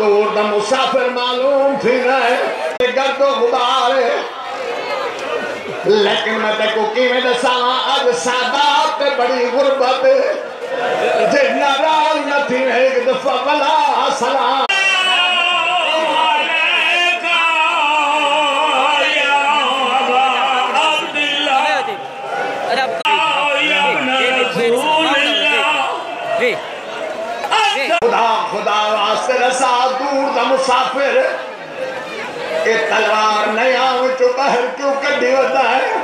मुसाफिर मालूम थी गर्दो गुबार लेकिन मैं तेको किवें दसावा अज सादात बड़ी गुरबत। जे नाराज़ न थी एक दफ़ा भला सलाम। खुदा खुदा वास्ते रसा दूर दा मुसाफिर। ये तलवार नया चुका है क्यों कड्डी होता है?